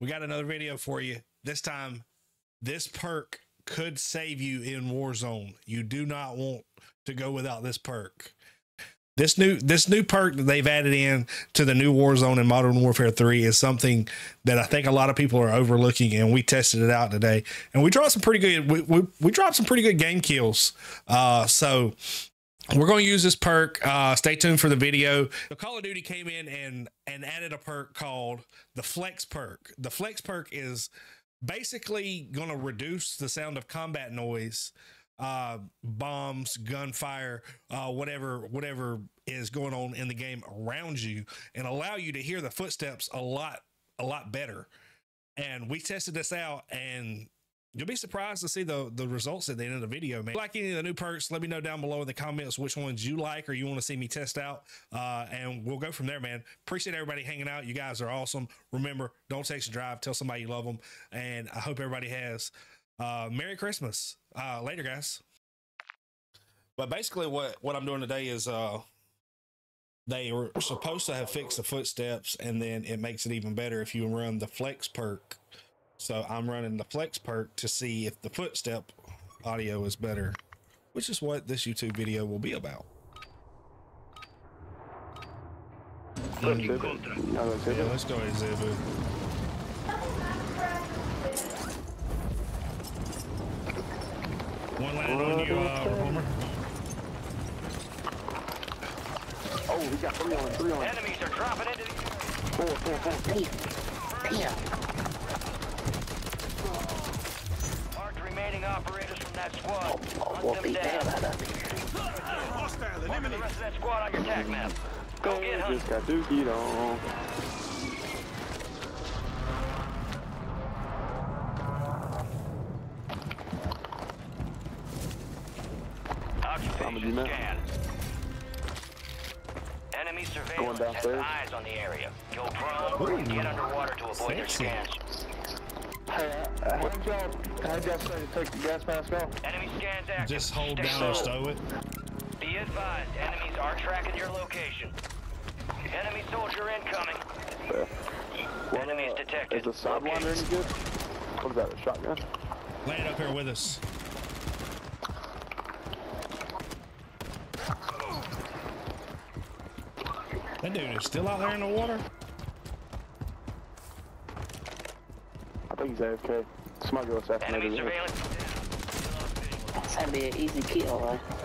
we got another video for you. This time, this perk could save you in Warzone. You do not want to go without this perk. This new this new perk that they've added in to the new Warzone in Modern Warfare 3 is something that I think a lot of people are overlooking, and we tested it out today, and we dropped some pretty good we we, we dropped some pretty good game kills. Uh, so we're going to use this perk. Uh, stay tuned for the video. The Call of Duty came in and and added a perk called the Flex perk. The Flex perk is basically going to reduce the sound of combat noise, uh, bombs, gunfire, uh, whatever whatever is going on in the game around you, and allow you to hear the footsteps a lot a lot better. And we tested this out, and You'll be surprised to see the the results at the end of the video, man. Like any of the new perks, let me know down below in the comments which ones you like or you want to see me test out. Uh, and we'll go from there, man. Appreciate everybody hanging out. You guys are awesome. Remember, don't text and drive. Tell somebody you love them. And I hope everybody has uh, Merry Christmas. Uh, later, guys. But basically, what what I'm doing today is uh, they were supposed to have fixed the footsteps, and then it makes it even better if you run the flex perk so I'm running the flex perk to see if the footstep audio is better, which is what this YouTube video will be about. Mm. Yeah, let's go ahead, Zebu. One landed on you, uh, Homer. Oh, we got three on, three on. Enemies are dropping into the... Four, four, four. Eight. Damn. Remaining operators from that squad. Oh, Hunt them down. Hostile, Mark the rest of that squad on your attack map. Go get Just got dookie on. Occupation man. scan. Enemy surveillance Going has downstairs. eyes on the area. Go prone and get underwater to avoid their scans. Hey, how'd y'all, how'd y'all say to take the gas mask off? Enemy scans active. Just hold Stay down low. and stow it. Be advised, enemies are tracking your location. Enemy soldier incoming. Yeah. What, Enemies uh, detected. Is the sidewinder any good? What is that, a shotgun? Land up here with us. That dude is still out there in the water. I think he's AFK. Smuggle Enemy assassinated him. surveillance. That's gonna be an easy kill, right?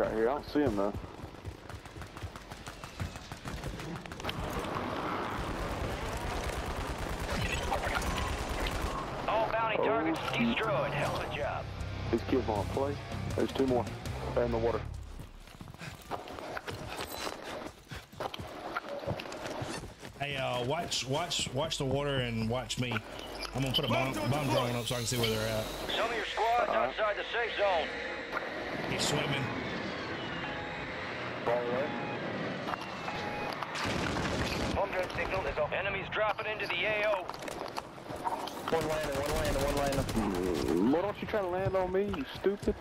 Right here. I don't see him though. All bounty Oh, targets shoot. destroyed. Hell of a job. These kids on a play. There's two more. They're in the water. Hey, uh, watch, watch, watch the water and watch me. I'm gonna put a bomb, bomb drone up so I can see where they're at. Some of your squad's outside the safe zone. He's swimming. Home signal is off. Enemies dropping into the AO. One landing, one landing, one landing. Mm, Why don't you try to land on me, you stupid?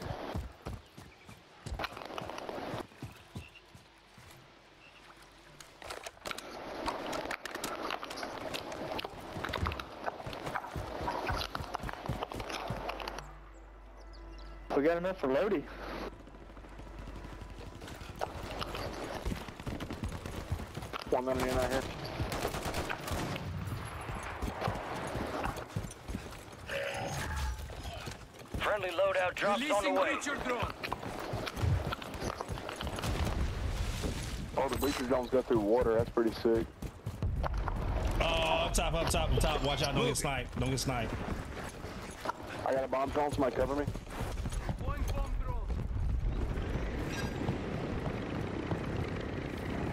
We got enough for Lodi. One minute in out here. Friendly loadout drops on the way. Oh, the bleacher zones go through water. That's pretty sick. Oh, up top, up top, up top. Watch out! Don't get sniped. Don't get sniped. I got a bomb drone. Somebody cover me.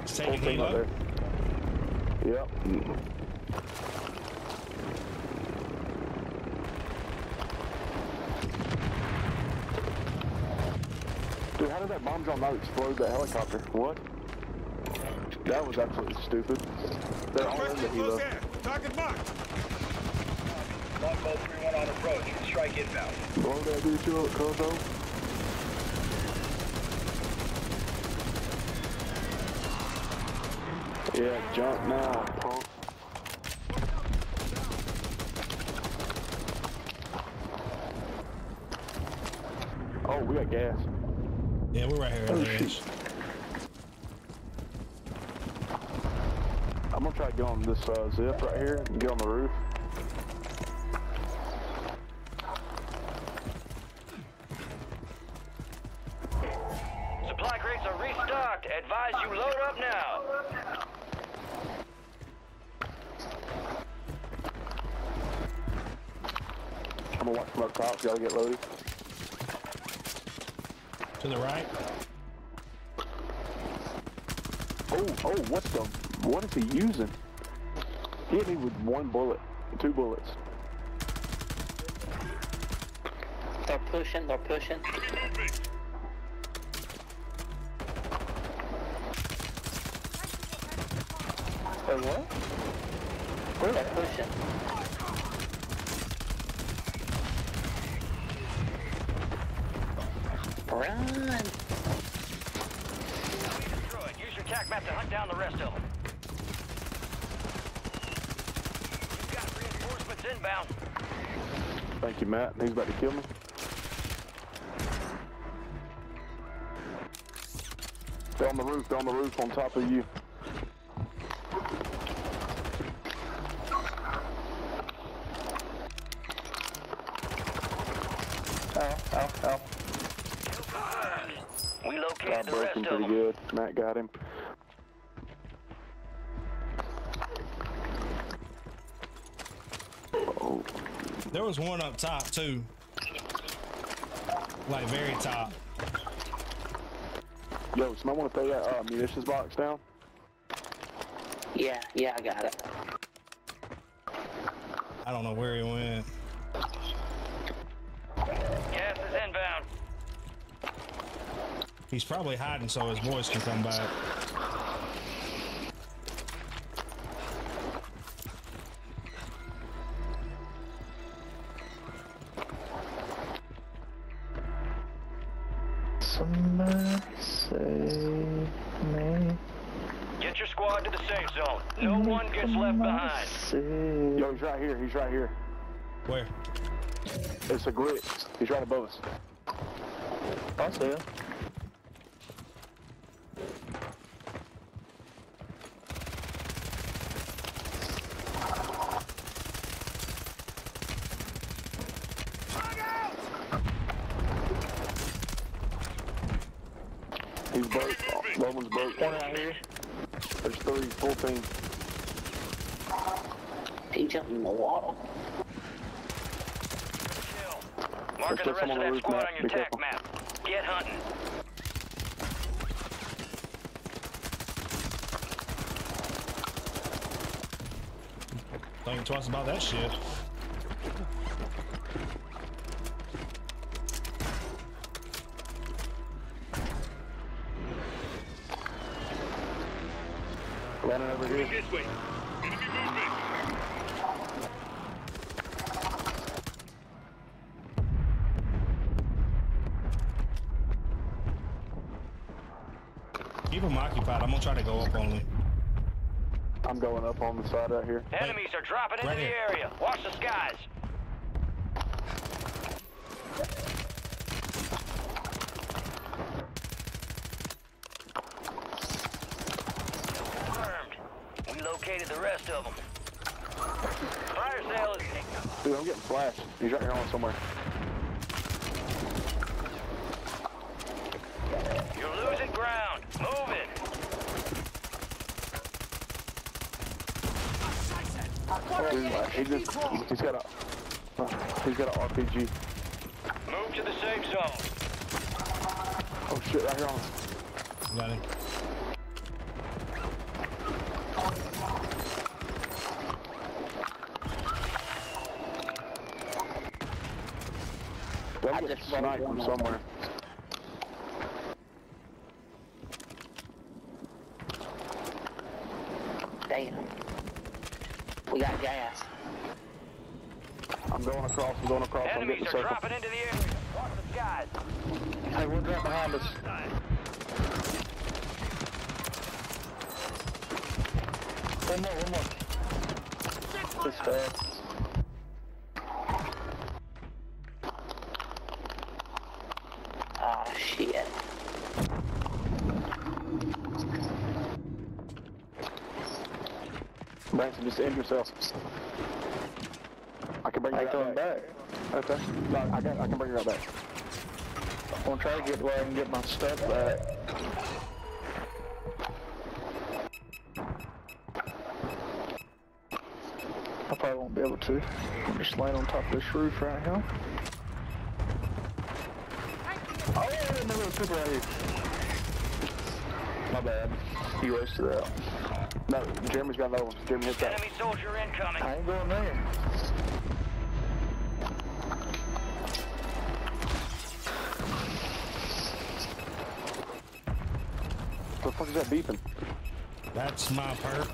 Just Whole take a team up helo. there. Yep. How did that bomb drone not explode that helicopter? What? That was absolutely stupid. They're all in the helo. Target marked. Longbow 3-1 on approach. Strike inbound. Blow that dude to Kozo. Yeah, jump now, punk. Oh, we got gas. Yeah, we're right here. Oh, at shit. I'm gonna try to get on this uh, zip right here and get on the roof. Supply crates are restocked. Advise you load up now. I'm gonna watch from up top. Gotta get loaded. To the right. Oh, what the? What is he using? He hit me with one bullet, two bullets. They're pushing, they're pushing. Hey, what? Where they're pushing. Run! Your map to hunt down the rest of them. You've got reinforcements inbound. Thank you, Matt. He's about to kill me. They're on the roof. They're on the roof on top of you. Was one up top too. Like very top. yo, somebody want to throw that uh, munitions box down? Yeah, yeah, I got it. I don't know where he went. Gas is inbound. He's probably hiding so his boys can come back. Right here. He's right here. Where? It's a glitch. He's right above us. I see him. He's broke. That one's broke. One out here. There's three, full team. He jumped in the water. Kill. Marking the rest of someone on the that squad Matt. on your Be map. Get hunting. Thinking twice about that shit. Keep him occupied. I'm gonna try to go up on him. I'm going up on the side out here. Enemies are dropping into Right the area. Watch the skies. Confirmed. We located the rest of them. Fire sale is... Dude, I'm getting flashed. He's right here on somewhere. You're losing ground. Move it. He's, he just, he's got a, uh, he's got an RPG. Move to the safe zone. Oh shit, right here on. Got him. They'll I just sniped from rolled one somewhere. Damn. We got gas. I'm going across, I'm going across, I'm Enemies are dropping into the area. I can, I can bring it right back. I'm gonna try to get where I can get my stuff back. I probably won't be able to. I'm just laying on top of this roof right here. Oh, yeah, another little super right here. My bad. You wasted that. No, Jeremy's got another one. Jeremy hit that. Enemy soldier incoming. I ain't going there. That beeping? That's my perk.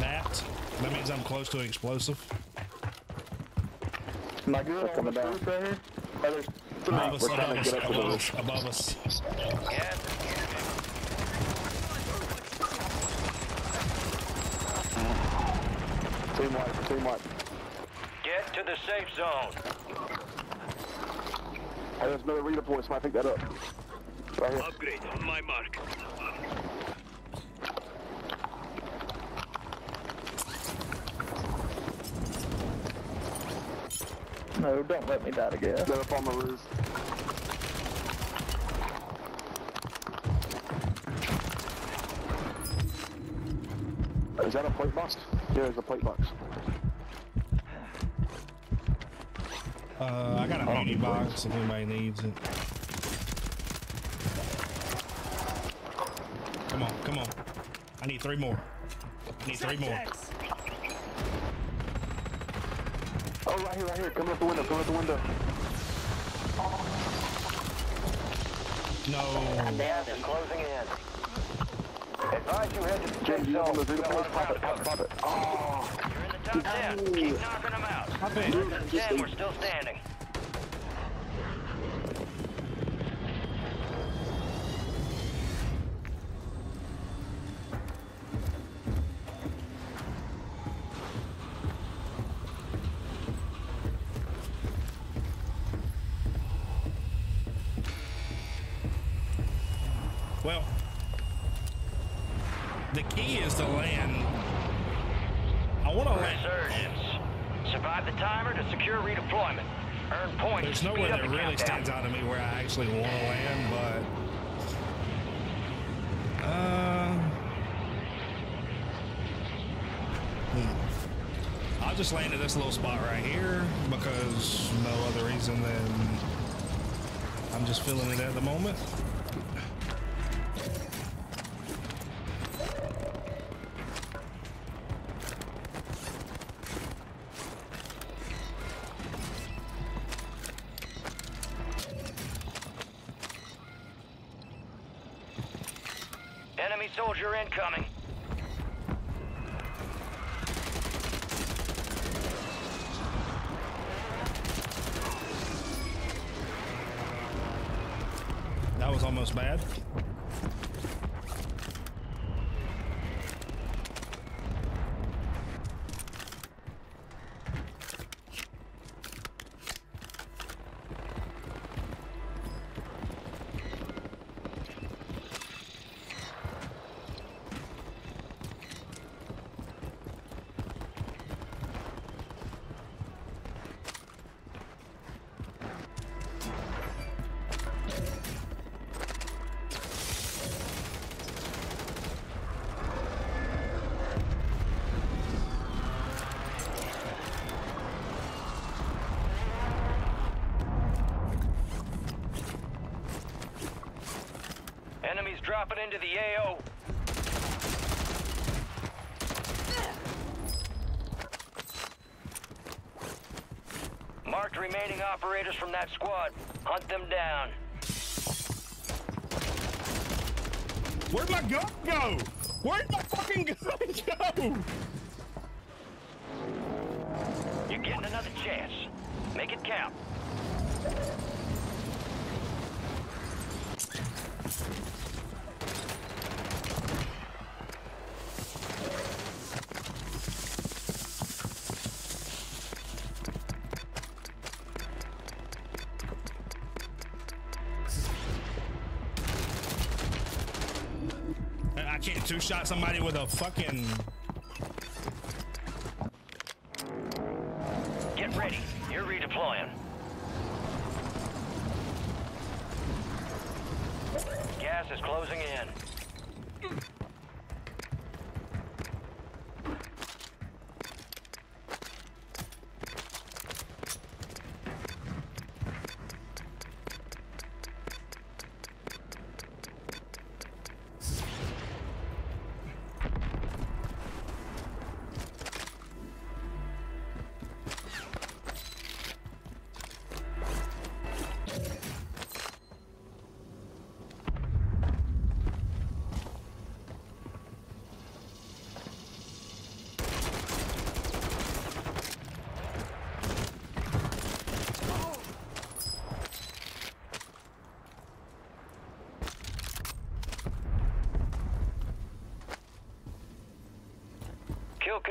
That. That means I'm close to an explosive. Am I good on coming this down. right here? Oh, there's. Above us, we're above us, get to the above us, above us. Gas. Team wipe, team wipe. Get to the safe zone. Hey, there's another redeploy, somebody pick that up. Right here. Upgrade on my mark. No, don't let me die again. gas. They're up on the roof. Is that a plate box? Yeah, there's a plate box. Uh, I got a mini box if anybody needs it. Come on, come on. I need three more. I need three more. Oh, right here, right here. Coming up the window, coming up the window. No. Gas is closing in. Advise you head to the James, you have zone. one of those We'll redeploys? have Pop it, pop it, pop it. Oh, You're in the top 10. Keep knocking them out. Hop in. Top 10, we're still standing. Well, the key is to land. I want to land. Resurgence. Survive the timer to secure redeployment. Earn points. There's to nowhere speed up that the really countdown. stands out to me where I actually want to land, but. Uh, I'll just land at this little spot right here because no other reason than I'm just feeling it at the moment. Into the AO. Marked remaining operators from that squad. Hunt them down. Where'd my gun go? Where'd my fucking gun go? You're getting another chance. Make it count. Shot somebody with a fucking.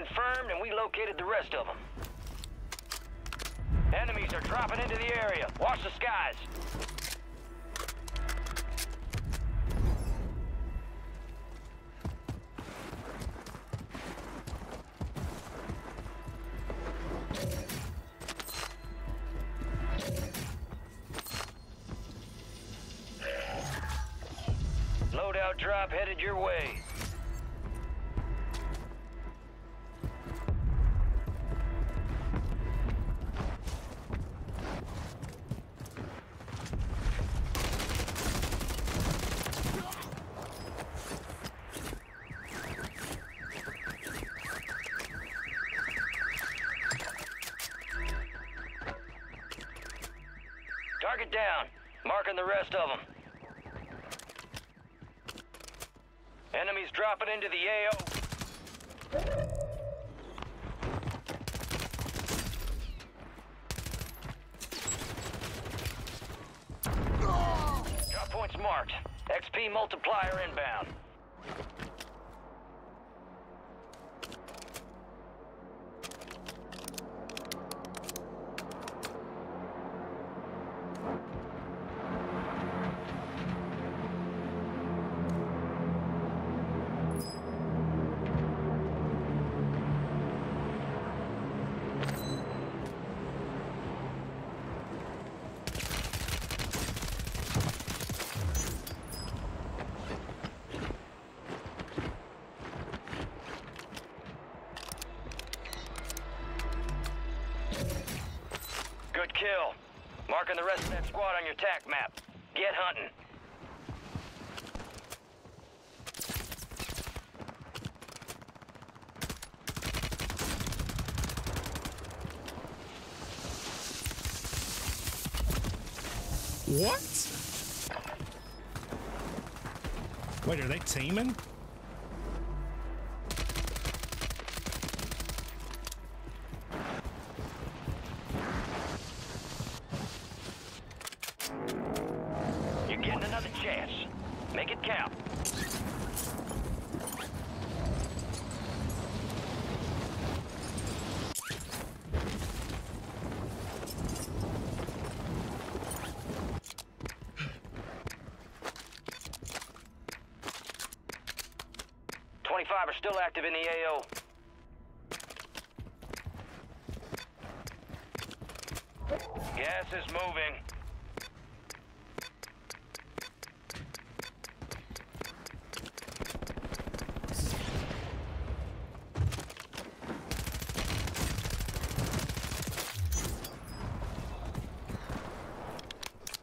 Confirmed, and we located the rest of them. Enemies are dropping into the area. Watch the skies. Loadout drop headed your way. XP multiplier inbound. What? Wait, are they teaming? You're getting another chance. Make it count. Twenty-five are still active in the AO. Gas is moving.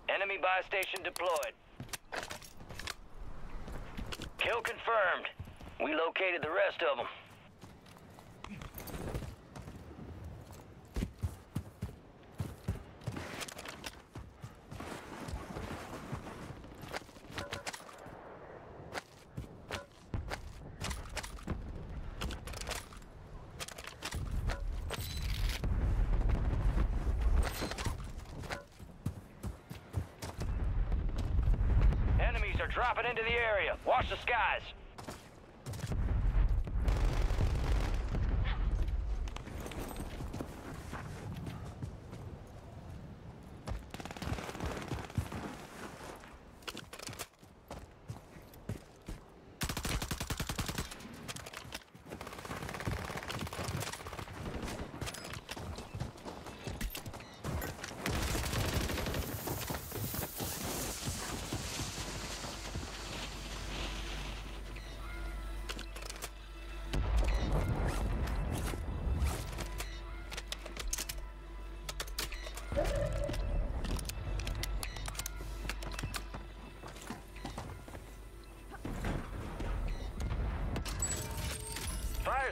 Enemy buy station deployed. Kill confirmed. We located the rest of them. Enemies are dropping into the area. Watch the skies.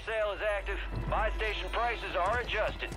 Sale is active. Buy station prices are adjusted.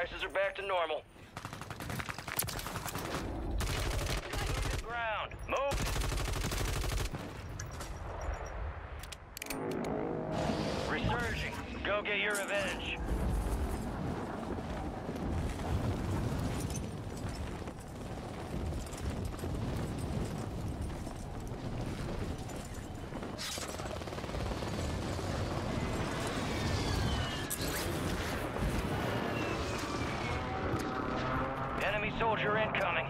Prices are back to normal. Ground. Move. Resurging. Go get your revenge. Enemy soldier incoming.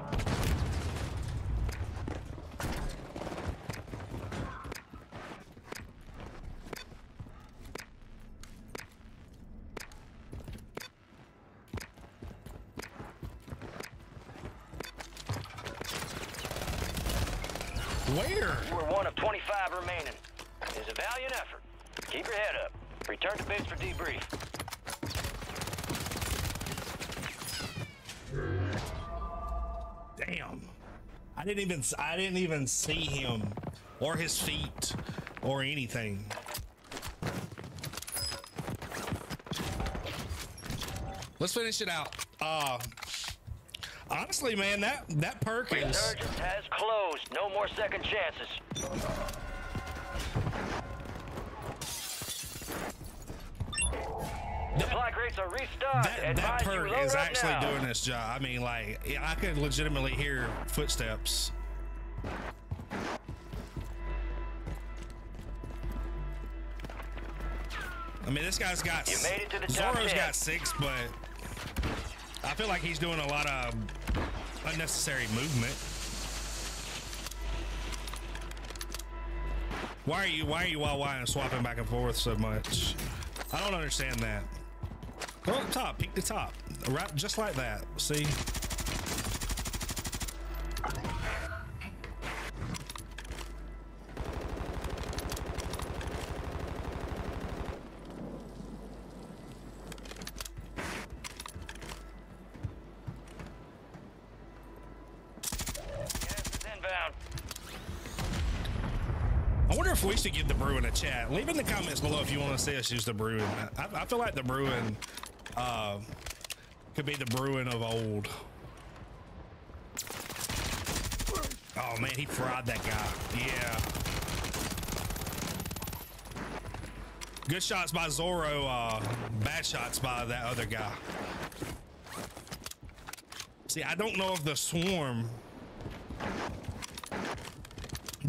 Where? You are one of 25 remaining. It's a valiant effort. Keep your head up. Return to base for debrief. Damn. I didn't even I didn't even see him or his feet or anything. Let's finish it out. Uh honestly, man, that that perk is has closed. No more second chances. Supply crates are restocked. that, that perk is actually now. doing this job. I mean, like I could legitimately hear footsteps. I mean, this guy's got You made it to the top Zoro's 10. got six, but I feel like he's doing a lot of unnecessary movement. Why are you why are you and swapping back and forth so much? I don't understand that. Go up top, peek the top. Right just like that. See? Chat. Leave in the comments below if you want to see us use the Bruen. I, I feel like the Bruen uh, could be the Bruen of old. Oh man, he fried that guy. Yeah. Good shots by Zoro. Uh, bad shots by that other guy. See, I don't know if the swarm.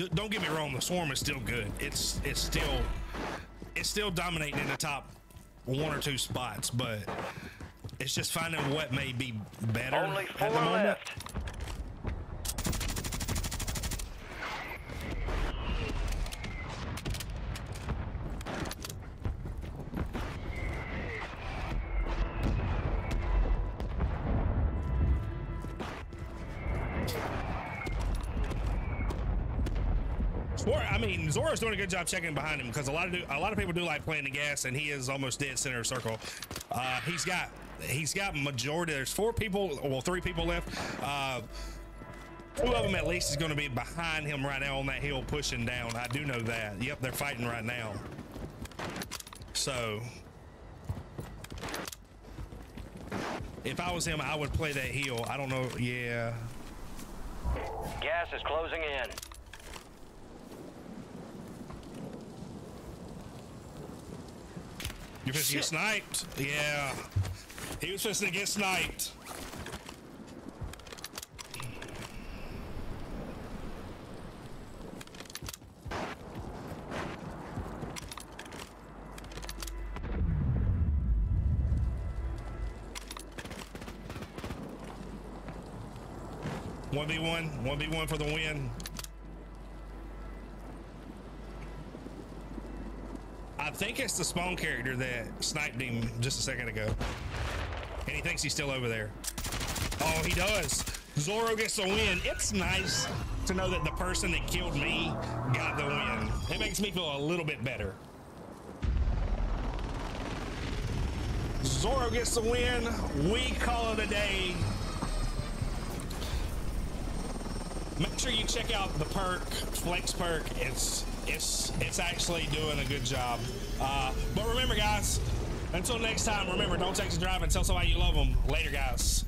Don't get me wrong, the swarm is still good. It's it's still it's still dominating in the top one or two spots, but it's just finding what may be better Only four at the moment. left. Mean, Zoro's doing a good job checking behind him because a lot of do, a lot of people do like playing the gas, and he is almost dead center of circle. Uh, he's got he's got majority. There's four people, well, three people left. Uh, two of them at least is going to be behind him right now on that hill, pushing down. I do know that. Yep, they're fighting right now. So, if I was him, I would play that hill. I don't know. Yeah. Gas is closing in. You're supposed to get sniped? Yeah. He was supposed to get sniped. One v one, one v one for the win. Think it's the spawn character that sniped him just a second ago. And he thinks he's still over there. Oh, he does. Zoro gets the win. It's nice to know that the person that killed me got the win. It makes me feel a little bit better. Zoro gets the win. We call it a day. Make sure you check out the perk, Flex perk. It's it's it's actually doing a good job. Uh, but remember, guys, until next time, remember, don't text and drive and tell somebody you love them. Later, guys.